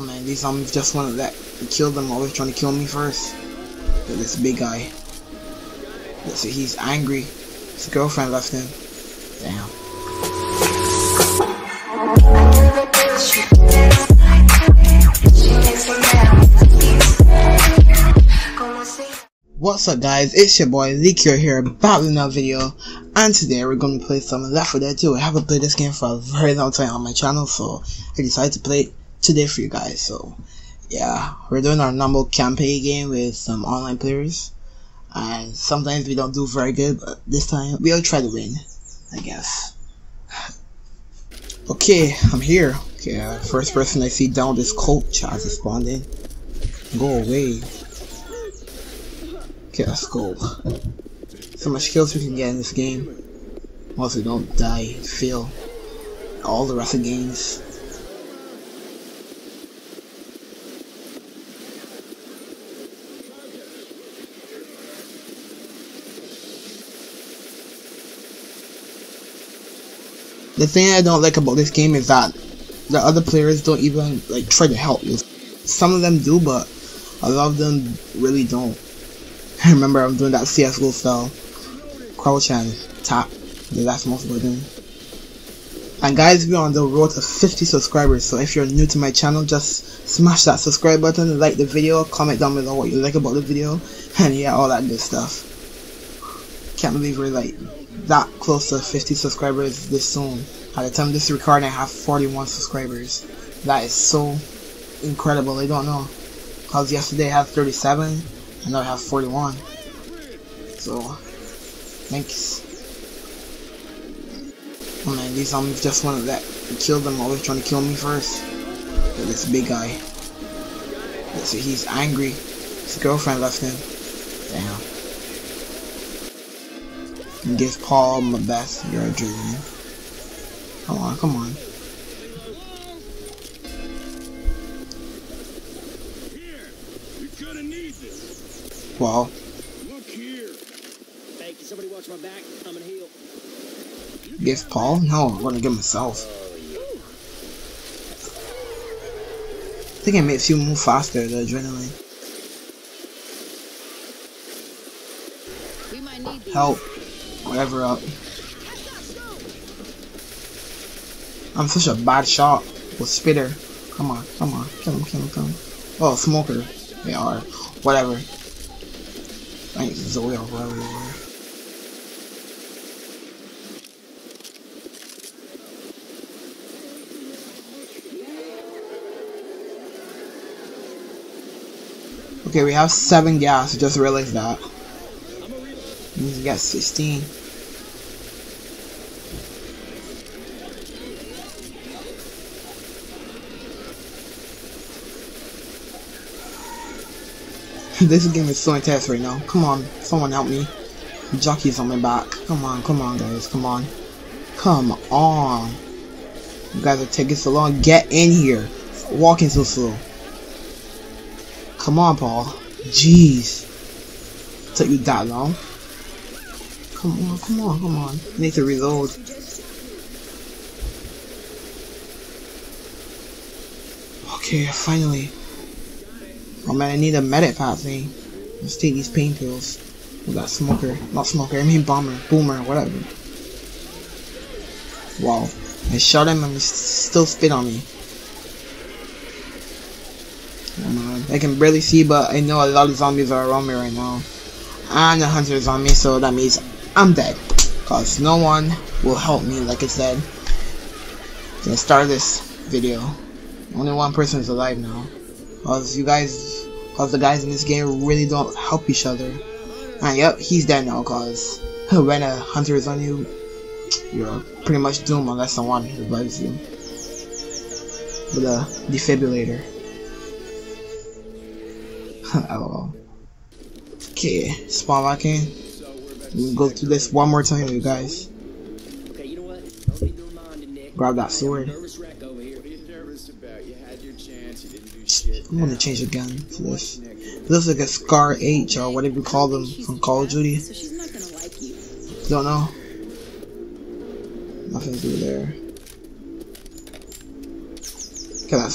Oh man, these zombies just want to let kill them, always trying to kill me first. Look this big guy. Let's see, he's angry. His girlfriend left him. Damn. What's up guys, it's your boy LeeCure here back with another video and today we're going to play some Left 4 Dead 2. I haven't played this game for a very long time on my channel so I decided to play it today for you guys. So yeah, we're doing our normal campaign game with some online players and sometimes we don't do very good but this time we'll try to win, I guess. Okay, I'm here. Okay, uh, first person I see down this coach as it spawned in. Go away. Okay, let's go. So much kills we can get in this game. Once we don't die, fail. All the rest of games. The thing I don't like about this game is that the other players don't even like try to help you. Some of them do, but a lot of them really don't. I remember I'm doing that CSGO style crouch and tap. That's most of them. And guys, we're on the road to 50 subscribers. So if you're new to my channel, just smash that subscribe button, like the video, comment down below what you like about the video, and yeah, all that good stuff. Can't believe we're like that close to 50 subscribers this soon. At the time this recording, I have 41 subscribers. That is so incredible. I don't know. Cause yesterday I had 37, and now I have 41. So, thanks. Oh man, these zombies just want to kill them. Always trying to kill me first. This big guy. Let's see, he's angry. His girlfriend left him. Damn. Give Paul my best. You're a dream. Come on, come on. Well. Look here. Hey, can somebody watch my back? I'm gonna heal. Give Paul? No, I'm gonna give myself. I think it makes you move faster, the adrenaline. Help. Whatever up. I'm such a bad shot with spitter. Come on, come on, kill him, kill him, kill him. Oh, smoker. They are. Whatever. Thanks, Zoey or whatever they. Okay, we have seven gas. Just realized that. We got 16. this game is so intense right now. Come on, someone help me. Jockey's on my back. Come on, come on, guys. Come on. Come on. You guys are taking so long. Get in here. Walking so slow. Come on, Paul. Jeez. Took you that long. Come on, come on, come on. I need to reload. Okay, finally. Oh man, I need a medic thing. Let's take these pain pills. We got smoker. Not smoker, I mean bomber. Boomer, whatever. Wow. I shot him and he still spit on me. Oh man. I can barely see, but I know a lot of zombies are around me right now. And the hunter is on me, so that means I'm dead. Cause no one will help me, like I said. To start this video. Only one person is alive now. Cause you guys, cause the guys in this game really don't help each other. Ah, and yep, he's dead now. Cause when a hunter is on you, you're pretty much doomed unless someone revives you with a defibrillator. Okay, spawn back in. We'll go through this one more time, you guys. Grab that sword. I'm gonna change again gun to this. It looks like a Scar H or whatever you call them from Call of Duty. Don't know. Nothing to do there. Look at that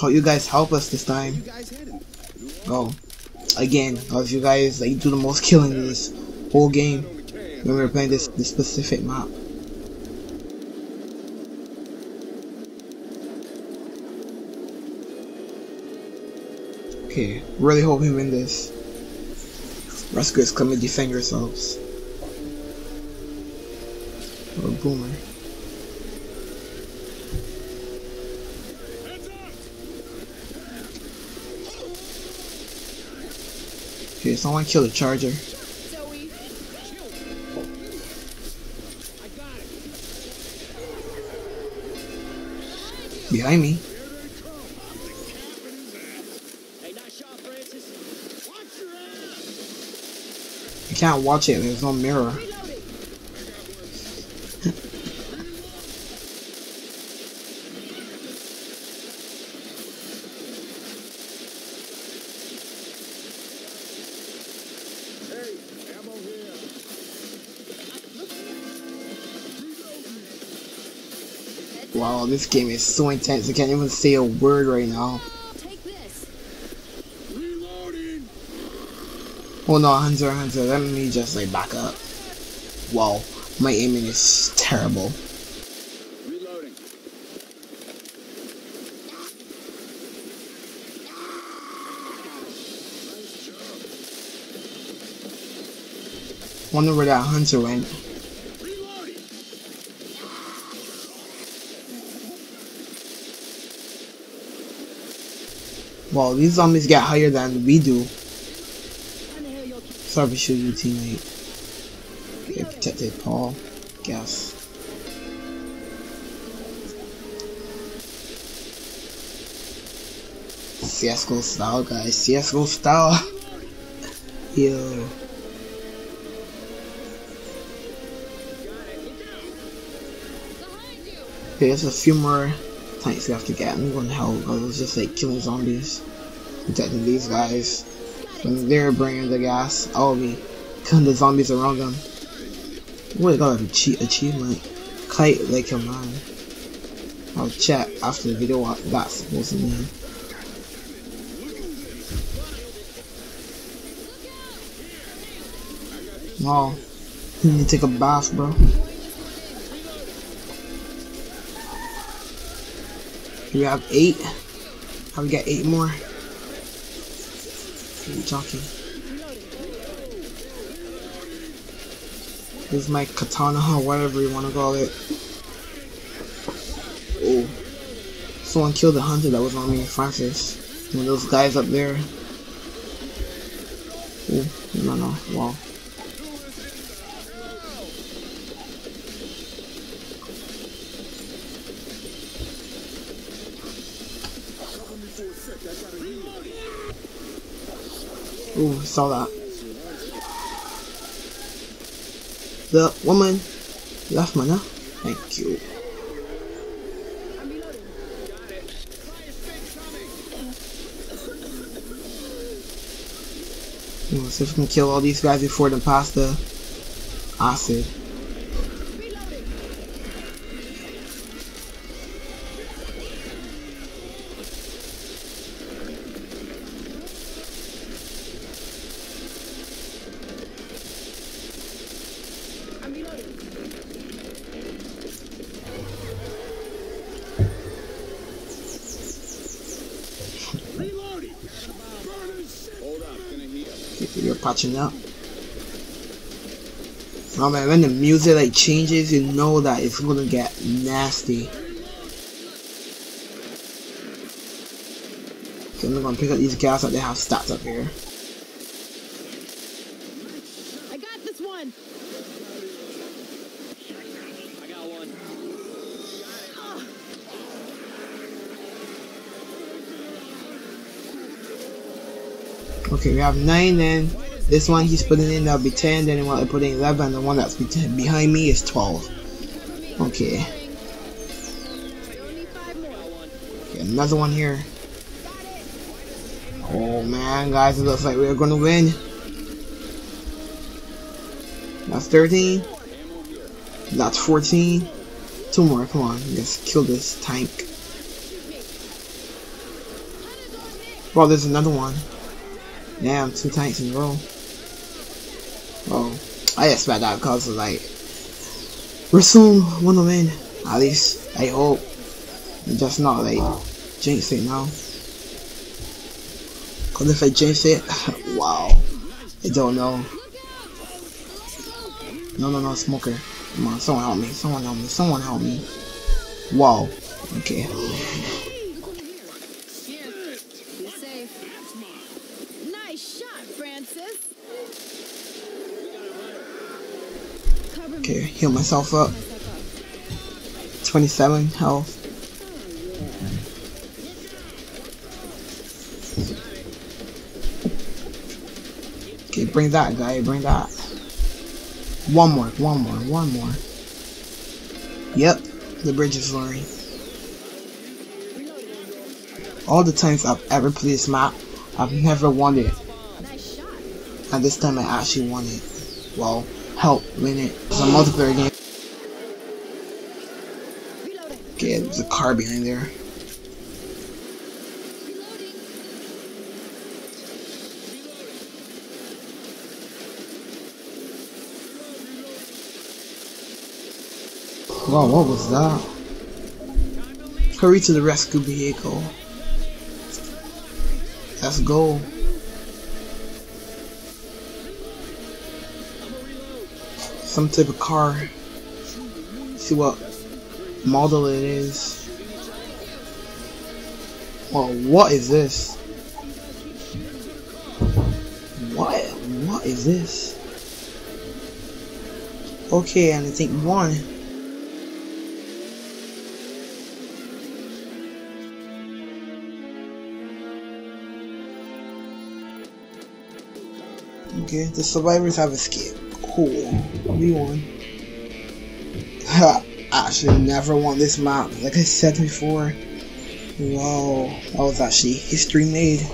Oh, you guys help us this time. Go again, how you guys like do the most killing in this whole game when we were playing this this specific map. Okay, really hope we win this. Rescuers, come and defend yourselves. Or boomer. Okay, someone kill the charger. I. Behind me. You can't watch it, there's no mirror. Wow, this game is so intense, I can't even say a word right now. Reloading. Oh no, Hunter, Hunter, let me just like back up. Wow, my aiming is terrible. Reloading. Wonder where that Hunter went. Wow, these zombies get higher than we do. Sorry for shooting you, teammate. Okay, protected Paul. Guess. CSGO style, guys. CSGO style. Yo. there's a few more tanks we have to get. Going to hell. I was just like killing zombies. Protecting these guys. When they're bringing the gas, oh, I'll be killing the zombies around them. What a cheat achievement? Kite like a man. I'll check after the video what that's supposed to mean. Wow. You need to take a bath, bro. We have eight. How we got eight more? What are you talking? This is my katana, or whatever you want to call it. Oh. Someone killed the hunter that was on me, Francis. Those guys up there. Oh, no, no, wow. Ooh, saw that. The woman left mana. Thank you. Let's see if we can kill all these guys before the pasta acid. You're up. Oh man, when the music like changes, you know that it's gonna get nasty. So I'm gonna pick up these gas that they have stats up here. I got this one. I got one. Okay, we have nine then. This one he's putting in that'll be ten, then one I put in eleven, and the one that's be- behind me is twelve. Okay. Okay, another one here. Oh man, guys, it looks like we're gonna win. That's 13. That's 14. Two more, come on, let's kill this tank. Well, there's another one. Damn, two tanks in a row. Well, I expect that because of like we're soon gonna win. At least I hope. Just not like jinx it now. Cause if I jinx it, wow. I don't know. No, no, no, smoker. Come on, someone help me. Someone help me. Someone help me. Wow. Okay. Be safe. Nice shot, Francis. Cover me. Okay, heal myself up. 27 health. Okay, bring that guy, bring that. One more, one more, one more. Yep, the bridge is learning. All the times I've ever played this map, I've never won it. And this time I actually won it. Well, help win it. It's a multiplayer game. Okay, there's a car behind there. Wow, what was that? Hurry to the rescue vehicle. Let's go. Some type of car. See what model it is. Well, what is this? What? What is this? Okay, and I think one. Okay, the survivors have escaped. Cool. We won. Ha! Actually, never won this map. Like I said before. Whoa. that was actually history made.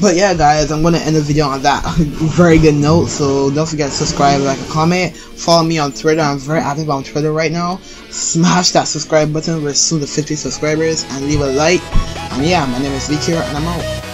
But yeah, guys, I'm gonna end the video on that very good note. So don't forget to subscribe, like, and comment. Follow me on Twitter. I'm very active on Twitter right now. Smash that subscribe button. We're soon to 50 subscribers, and leave a like. And yeah, my name is LeeCure, and I'm out.